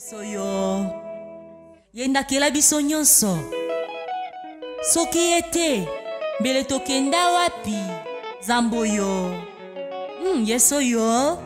yesu oyo yendakela biso nyonso soki ye te mbele tokenda wapi nzambe oyo mm, yesu oyo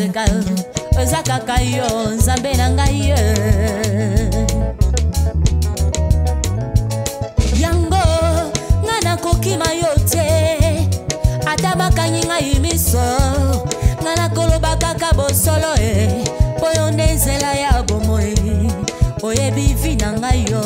koseka oza kaka yo nzambe na ngai ye yango nga nakokima yo te ata bakangi ngai miso nga nakoloba kaka bosolo e eh. mpo yo nde nzela ya bomoi oyebi vi na ngai yo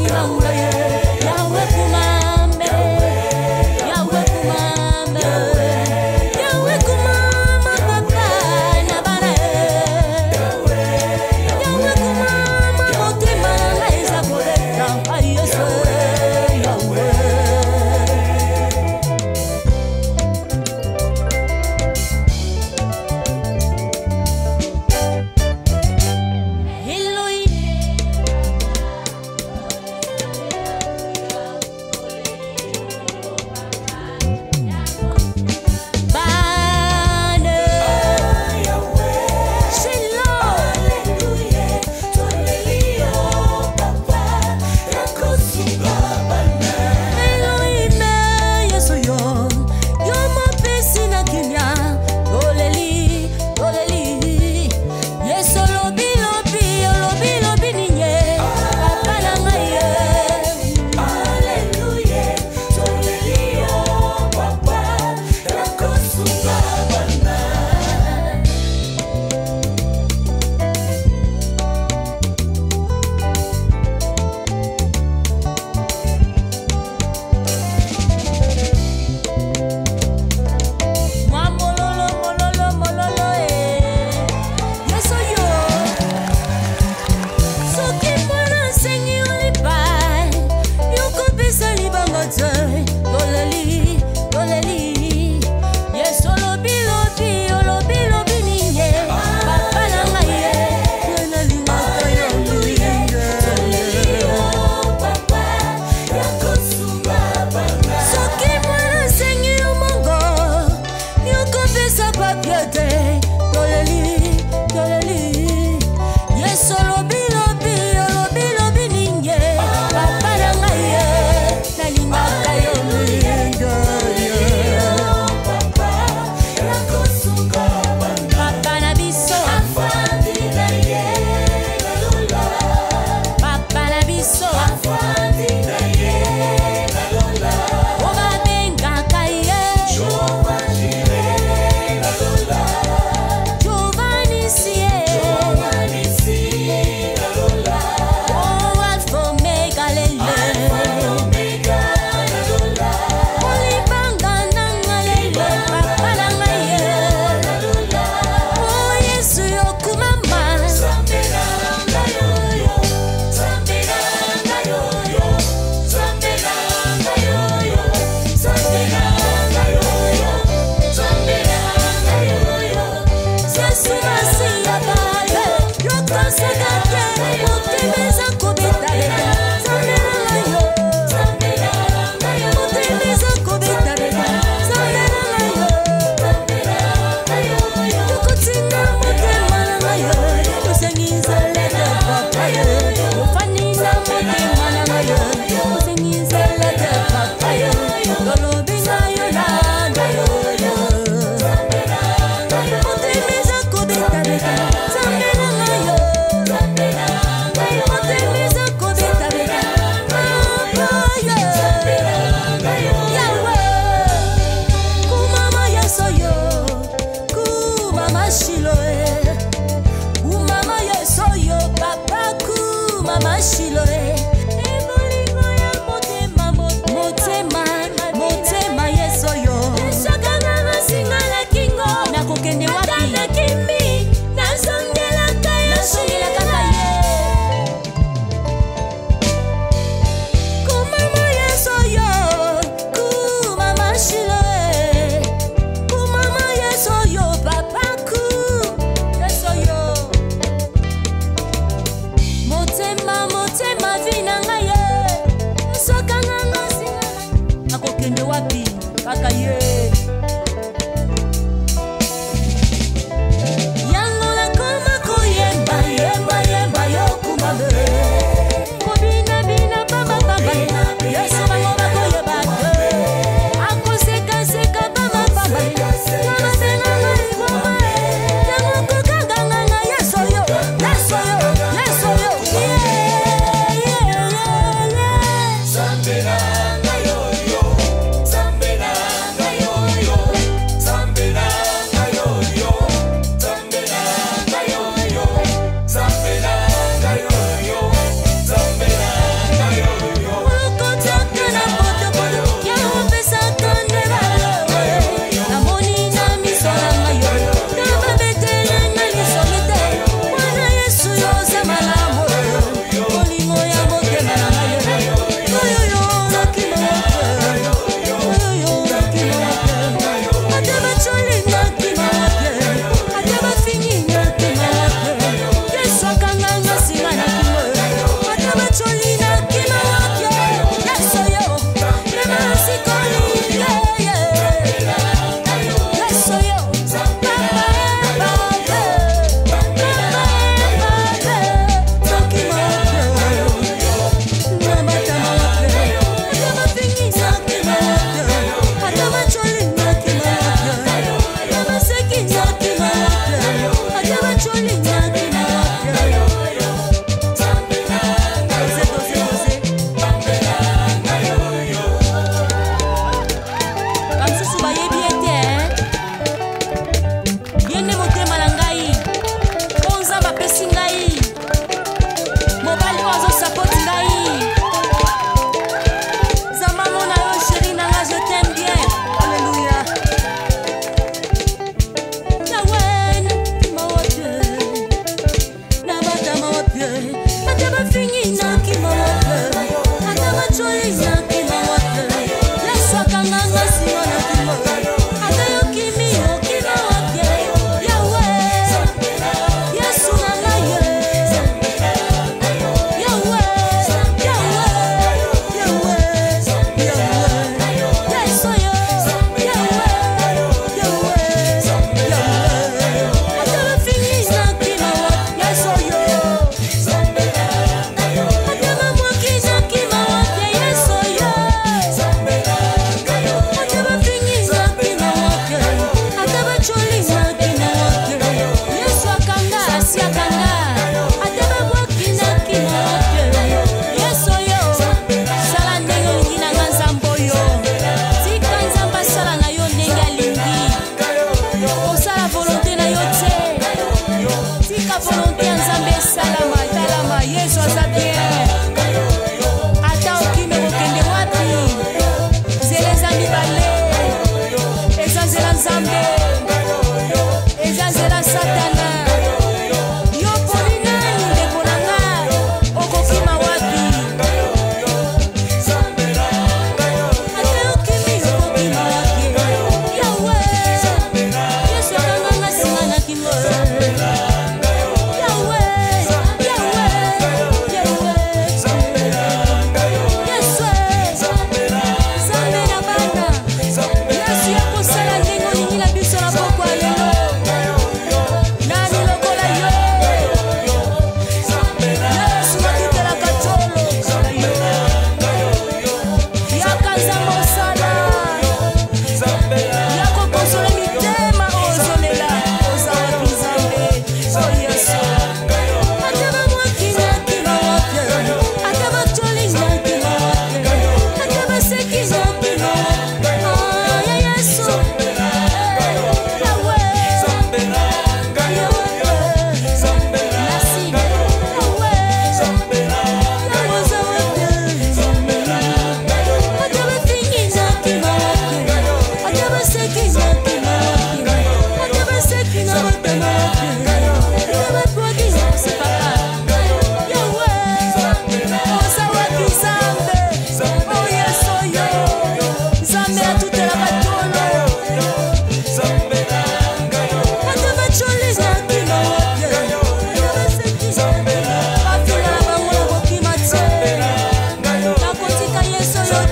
你老了耶。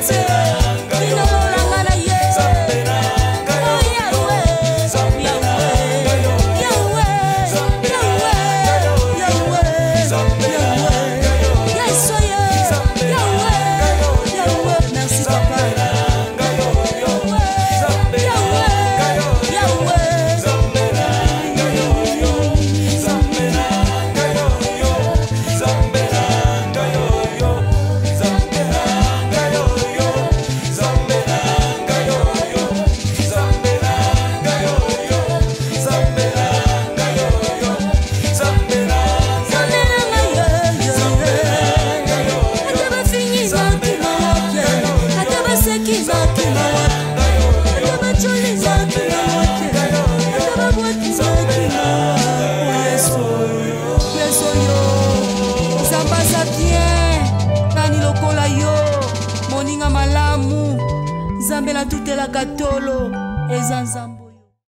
to